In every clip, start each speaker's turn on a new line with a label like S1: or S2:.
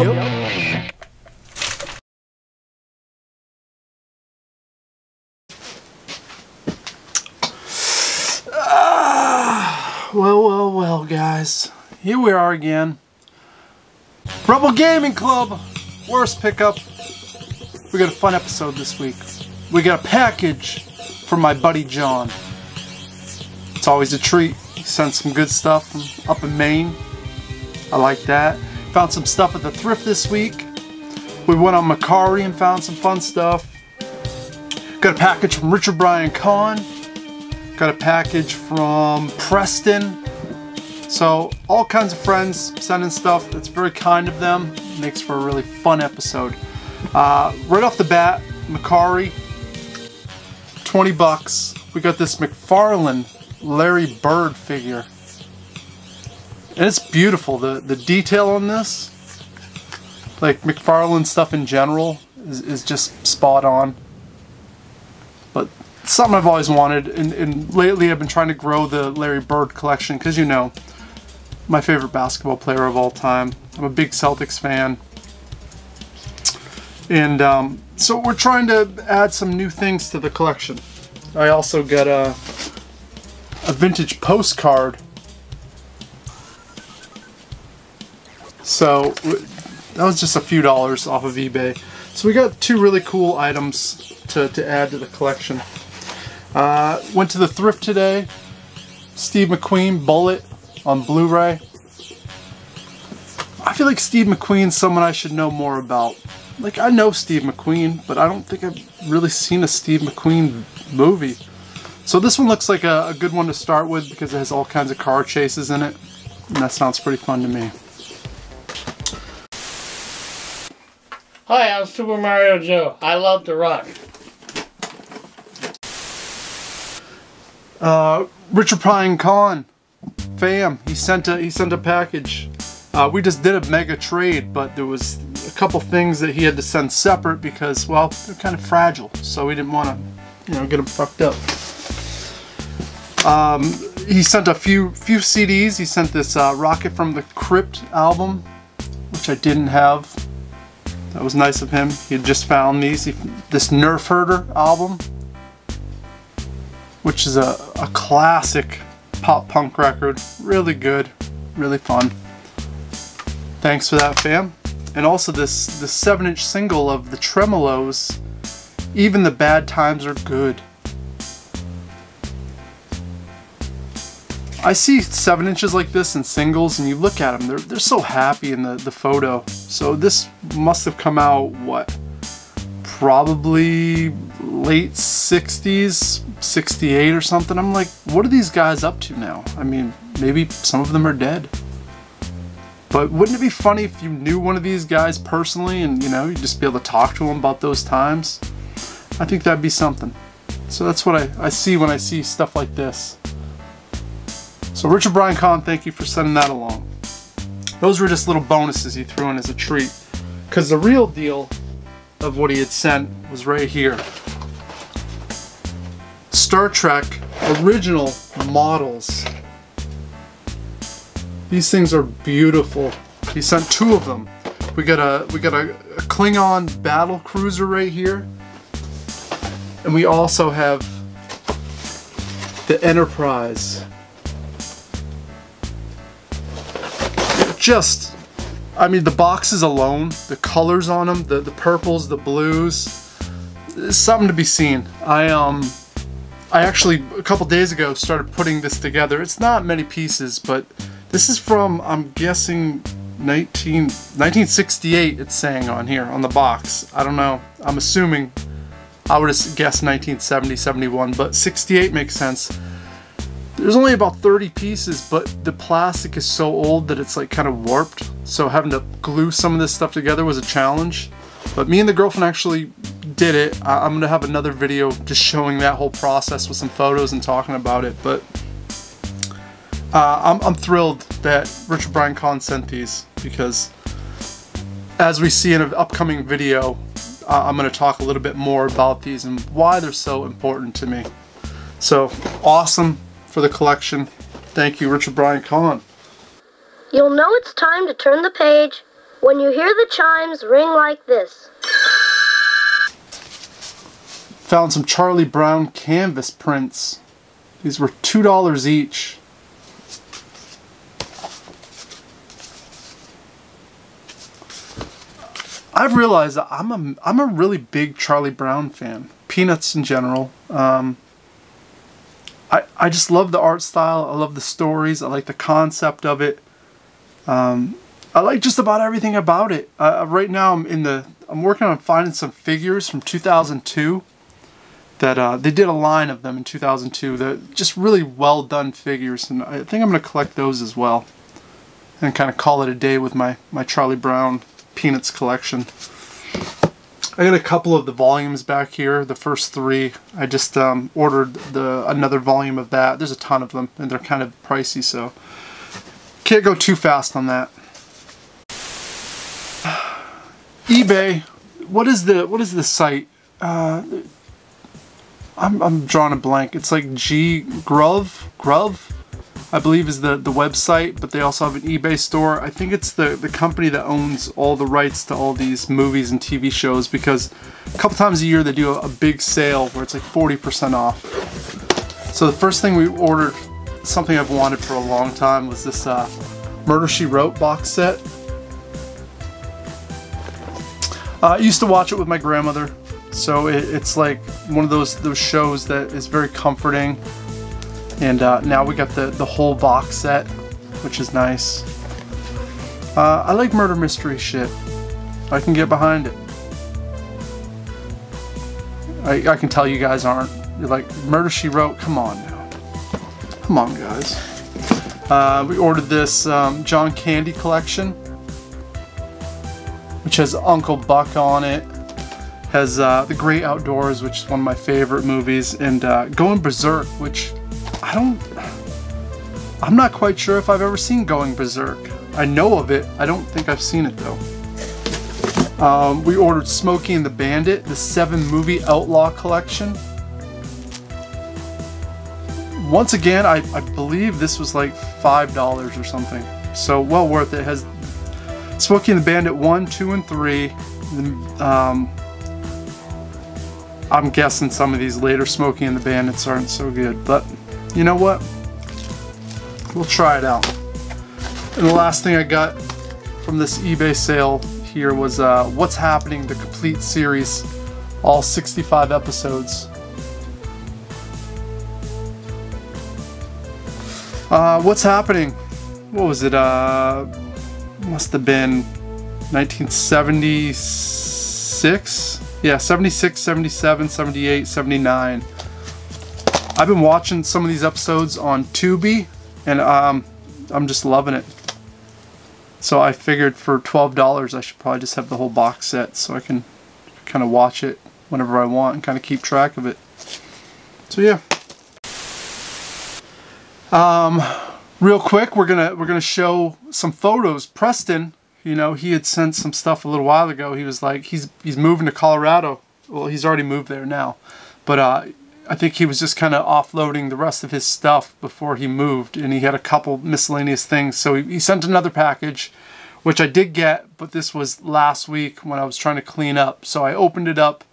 S1: Yep. Ah, well, well, well, guys. Here we are again. Rebel Gaming Club! Worst pickup. We got a fun episode this week. We got a package from my buddy John. It's always a treat. He sent some good stuff from up in Maine. I like that. Found some stuff at the thrift this week. We went on Mercari and found some fun stuff. Got a package from Richard Brian Kahn. Got a package from Preston. So all kinds of friends sending stuff. That's very kind of them. Makes for a really fun episode. Uh, right off the bat, Mercari, 20 bucks. We got this McFarlane Larry Bird figure. And it's beautiful. The the detail on this, like McFarlane stuff in general, is, is just spot on. But something I've always wanted, and, and lately I've been trying to grow the Larry Bird collection, because you know, my favorite basketball player of all time. I'm a big Celtics fan. And um, so we're trying to add some new things to the collection. I also got a, a vintage postcard. So that was just a few dollars off of eBay. So we got two really cool items to, to add to the collection. Uh, went to the thrift today. Steve McQueen Bullitt on Blu-ray. I feel like Steve McQueen's someone I should know more about. Like, I know Steve McQueen, but I don't think I've really seen a Steve McQueen movie. So this one looks like a, a good one to start with because it has all kinds of car chases in it. And that sounds pretty fun to me.
S2: Hi, I'm Super Mario Joe. I love to rock.
S1: Uh, Richard Brian Kahn, fam, he sent a he sent a package. Uh, we just did a mega trade, but there was a couple things that he had to send separate because, well, they're kind of fragile, so we didn't want to, you know, get them fucked up. Um, he sent a few few CDs. He sent this uh, Rocket from the Crypt album, which I didn't have. That was nice of him. He just found these. This Nerf Herder album, which is a, a classic pop punk record. Really good, really fun. Thanks for that, fam. And also this, this 7-inch single of the Tremeloes, Even the Bad Times Are Good. I see 7 inches like this in singles and you look at them, they're, they're so happy in the, the photo. So this must have come out, what, probably late 60s, 68 or something. I'm like, what are these guys up to now? I mean, maybe some of them are dead. But wouldn't it be funny if you knew one of these guys personally and, you know, you'd just be able to talk to them about those times? I think that'd be something. So that's what I, I see when I see stuff like this. So Richard Brian Kahn, thank you for sending that along. Those were just little bonuses he threw in as a treat. Because the real deal of what he had sent was right here. Star Trek original models. These things are beautiful. He sent two of them. We got a we got a, a Klingon battle cruiser right here. And we also have the Enterprise. Just I mean, the boxes alone, the colors on them, the, the purples, the blues, something to be seen. I, um, I actually, a couple days ago, started putting this together. It's not many pieces, but this is from, I'm guessing, 19, 1968, it's saying on here, on the box. I don't know. I'm assuming, I would have guessed 1970, 71, but 68 makes sense. There's only about 30 pieces, but the plastic is so old that it's like kind of warped. So having to glue some of this stuff together was a challenge. But me and the girlfriend actually did it. I'm going to have another video just showing that whole process with some photos and talking about it. But uh, I'm, I'm thrilled that Richard Brian Kahn sent these because as we see in an upcoming video, uh, I'm going to talk a little bit more about these and why they're so important to me. So awesome for the collection. Thank you, Richard Brian Kahn.
S3: You'll know it's time to turn the page When you hear the chimes ring like this.
S1: Found some Charlie Brown canvas prints. These were $2 each. I've realized that I'm a I'm a really big Charlie Brown fan. Peanuts in general. Um, I I just love the art style. I love the stories. I like the concept of it. Um, I like just about everything about it. Uh, right now, I'm in the I'm working on finding some figures from 2002 that uh, they did a line of them in 2002. They're just really well done figures, and I think I'm going to collect those as well, and kind of call it a day with my my Charlie Brown Peanuts collection. I got a couple of the volumes back here. The first three, I just um, ordered the another volume of that. There's a ton of them, and they're kind of pricey, so can't go too fast on that. eBay. What is the what is the site? Uh, I'm I'm drawing a blank. It's like G Grove Grove, I believe is the the website. But they also have an eBay store. I think it's the the company that owns all the rights to all these movies and TV shows because a couple times a year they do a, a big sale where it's like 40% off. So the first thing we ordered, something I've wanted for a long time, was this uh, Murder She Wrote box set. Uh, I used to watch it with my grandmother, so it, it's like one of those those shows that is very comforting. And uh, now we got the the whole box set, which is nice. Uh, I like murder mystery shit. I can get behind it. I, I can tell you guys aren't. You're like Murder She Wrote. Come on now. Come on, guys. Uh, we ordered this um, John Candy collection which has Uncle Buck on it. Has uh, The Great Outdoors, which is one of my favorite movies, and uh, Going Berserk, which I don't. I'm not quite sure if I've ever seen Going Berserk. I know of it, I don't think I've seen it though. Um, we ordered Smokey and the Bandit, the seven movie Outlaw collection. Once again, I, I believe this was like $5 or something. So well worth it. it has Smokey and the Bandit 1, 2, and 3. Um, I'm guessing some of these later Smokey and the Bandits aren't so good, but you know what? We'll try it out. And the last thing I got from this eBay sale here was uh, What's Happening, the complete series, all 65 episodes. Uh, what's happening? What was it? Uh, must have been 1976 yeah 76 77 78 79 I've been watching some of these episodes on Tubi and um, I'm just loving it. So I figured for $12 I should probably just have the whole box set so I can kind of watch it whenever I want and kind of keep track of it. So yeah. Um, real quick we're gonna we're gonna show some photos. Preston you know he had sent some stuff a little while ago. He was like he's he's moving to colorado. Well he's already moved there now. But uh i think he was just kind of offloading the rest of his stuff before he moved and he had a couple miscellaneous things so he, he sent another package which i did get but this was last week when i was trying to clean up so i opened it up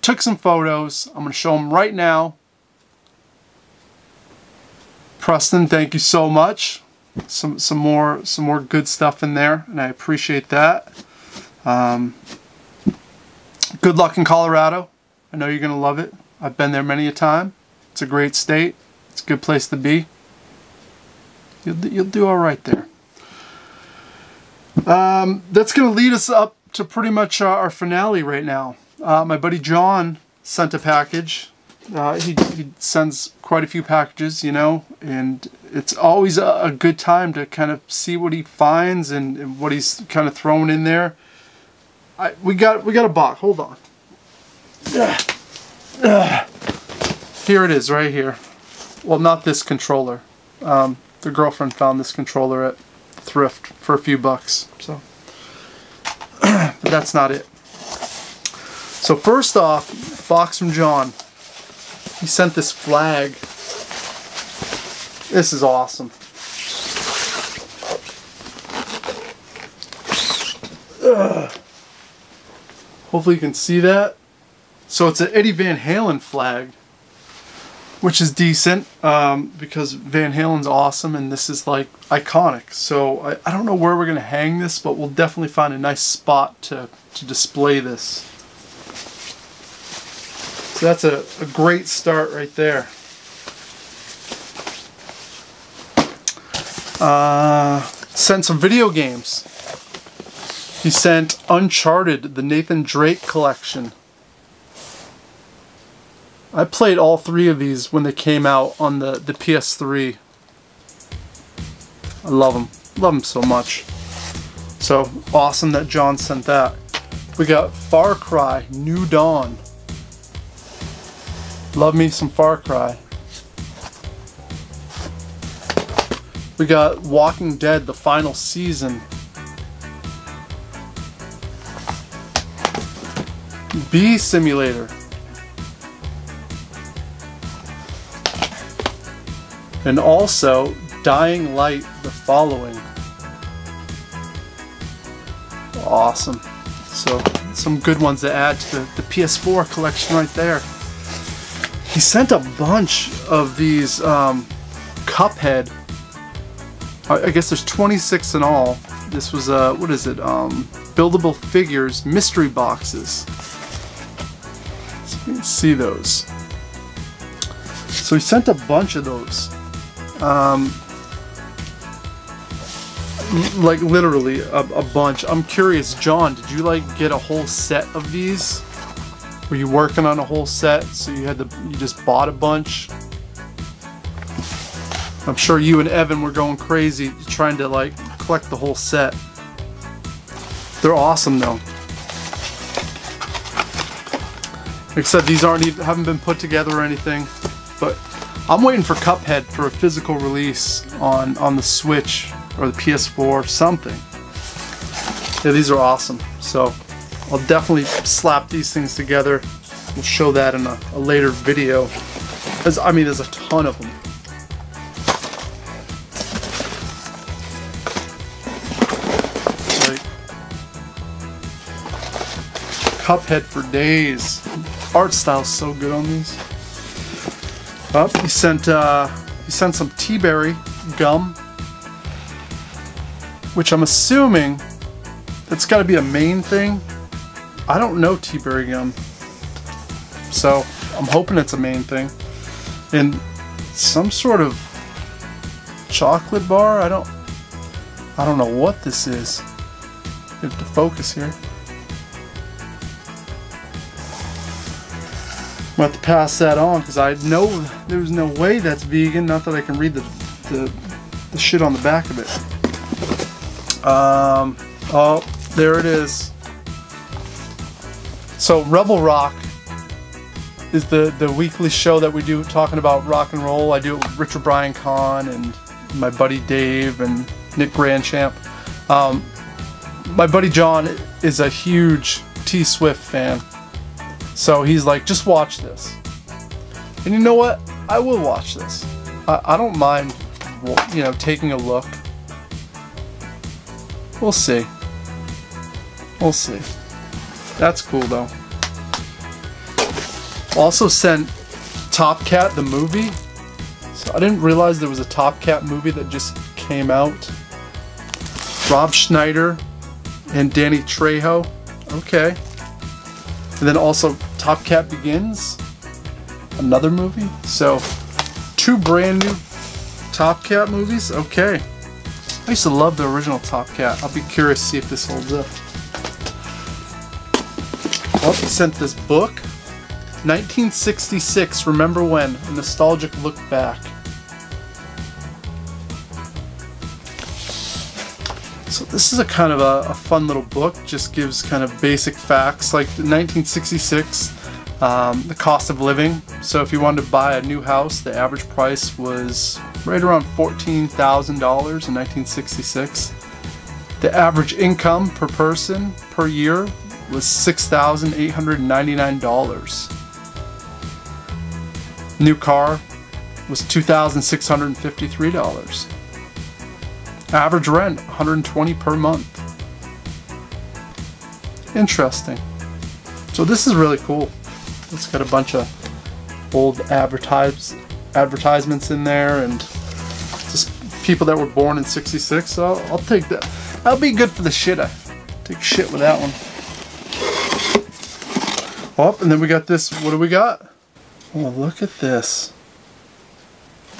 S1: took some photos i'm going to show them right now Preston, thank you so much. Some some more some more good stuff in there, and I appreciate that. Um, good luck in Colorado. I know you're gonna love it. I've been there many a time. It's a great state. It's a good place to be. You'll you'll do all right there. Um, that's gonna lead us up to pretty much uh, our finale right now. Uh, my buddy John sent a package uh, he, he sends quite a few packages, you know, and it's always a, a good time to kind of see what he finds and, and what he's kind of throwing in there. I, we got we got a box. Hold on. Here it is, right here. Well, not this controller. Um, the girlfriend found this controller at thrift for a few bucks. So, but that's not it. So first off, box from John. He sent this flag. This is awesome. Ugh. Hopefully you can see that. So it's an Eddie Van Halen flag, which is decent um, because Van Halen's awesome and this is like iconic. So I, I don't know where we're going to hang this, but we'll definitely find a nice spot to, to display this. So that's a, a great start right there. Uh, sent some video games. He sent Uncharted, the Nathan Drake collection. I played all three of these when they came out on the, the PS3. I love them. Love them so much. So awesome that John sent that. We got Far Cry New Dawn. Love me some Far Cry. We got Walking Dead, the final season. Bee Simulator. And also Dying Light, the following. Awesome. So, some good ones to add to the, the PS4 collection right there. He sent a bunch of these um, Cuphead. I, I guess there's 26 in all. This was, uh, what is it? Um, buildable figures, mystery boxes. So you can see those. So he sent a bunch of those. Um, like literally a, a, bunch. I'm curious, John, did you like get a whole set of these? Were you working on a whole set, so you had to you just bought a bunch? I'm sure you and Evan were going crazy trying to like collect the whole set. They're awesome though. Except these aren't even haven't been put together or anything, but I'm waiting for Cuphead for a physical release on on the Switch or the PS4, something. Yeah, these are awesome. So I'll definitely slap these things together. We'll show that in a, a later video. As I mean, there's a ton of them. Cuphead for days. Art style's so good on these. Oh, he sent uh, he sent some tea berry gum which I'm assuming that's got to be a Maine thing. I don't know tea berry gum, so I'm hoping it's a Maine thing. And some sort of chocolate bar. I don't, I don't know what this is. Have to focus here. I'm about to pass that on because I know there's no way that's vegan. Not that I can read the, the, the shit on the back of it. Um, oh, there it is. So Rebel Rock is the, the weekly show that we do talking about rock and roll. I do it with Richard Brian Kahn and my buddy Dave and Nick Grandchamp. Um, my buddy John is a huge T Swift fan. So he's like, just watch this. And you know what? I will watch this. I, I don't mind, you know, taking a look. We'll see. We'll see. That's cool though. Also sent Top Cat the movie. So I didn't realize there was a Top Cat movie that just came out. Rob Schneider and Danny Trejo. Okay. And then also Top Cat Begins. Another movie. So two brand new Top Cat movies. Okay. I used to love the original Top Cat. I'll be curious to see if this holds up. Oh, he sent this book. 1966, Remember When? A nostalgic look back. So this is a kind of a, a, fun little book. Just gives kind of basic facts. Like 1966, um, the cost of living. So if you wanted to buy a new house, the average price was right around $14,000 in 1966. The average income per person per year was $6,899. New car was $2,653. Average rent 120 per month. Interesting. So this is really cool. It's got a bunch of old advertise advertisements in there and just people that were born in 66. So I'll, I'll take that. That'll be good for the shit. I take shit with that one. Oh, and then we got this. What do we got? Oh, look at this.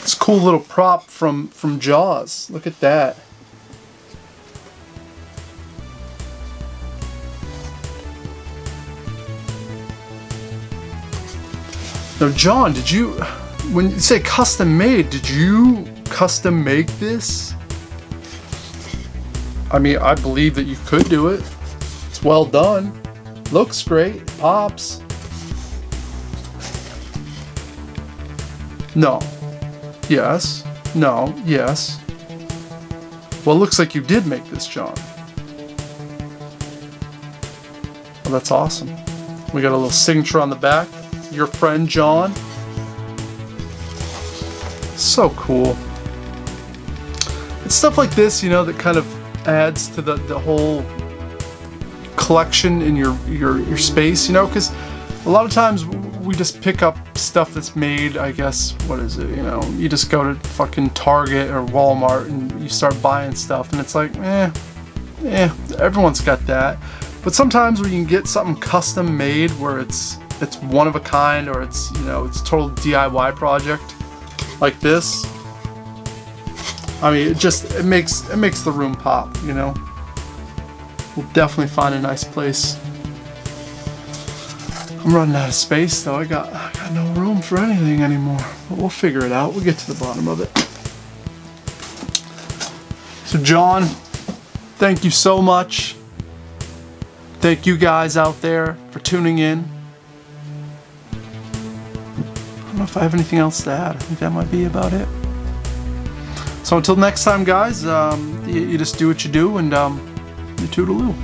S1: It's a cool little prop from from Jaws. Look at that. Now, John, did you, when you say custom made, did you custom make this? I mean, I believe that you could do it. It's well done. Looks great. Pops. No. Yes. No. Yes. Well, looks like you did make this, John. Well, that's awesome. We got a little signature on the back. Your friend, John. So cool. It's stuff like this, you know, that kind of adds to the, the whole collection in your, your, your space, you know, because a lot of times we just pick up stuff that's made, I guess, what is it, you know, you just go to fucking Target or Walmart and you start buying stuff and it's like, eh, eh, everyone's got that. But sometimes when you can get something custom made where it's it's one of a kind or it's, you know, it's total DIY project like this, I mean, it just, it makes, it makes the room pop, you know? We'll definitely find a nice place. I'm running out of space though. I got, I got no room for anything anymore. But we'll figure it out. We'll get to the bottom of it. So John, thank you so much. Thank you guys out there for tuning in. I don't know if I have anything else to add. I think that might be about it. So until next time, guys, um, you, you just do what you do and um, you toodaloo.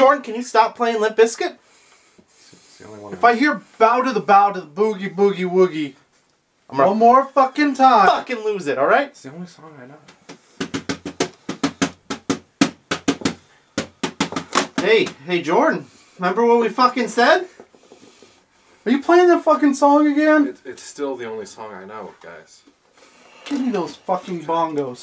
S4: Jordan, can you stop playing Limp Bizkit?
S5: It's the only one.
S1: If I hear bow to the bow to the boogie boogie woogie
S4: I'm gonna
S1: one more fucking time.
S4: fucking lose it, alright?
S5: It's the only song I know.
S4: Hey, hey Jordan, remember what we fucking said?
S1: Are you playing that fucking song again?
S5: It, it's still the only song I know, guys.
S1: Give me those fucking bongos.